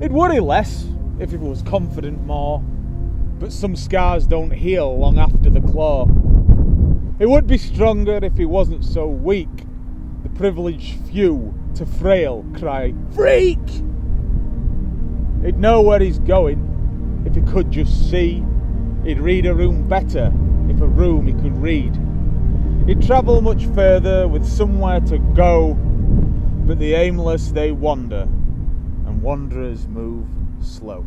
He'd worry less if he was confident more, but some scars don't heal long after the claw. It would be stronger if he wasn't so weak. The privileged few to frail cry, Freak! He'd know where he's going if he could just see. He'd read a room better if a room he could read. He'd travel much further with somewhere to go, but the aimless they wander, and wanderers move slow.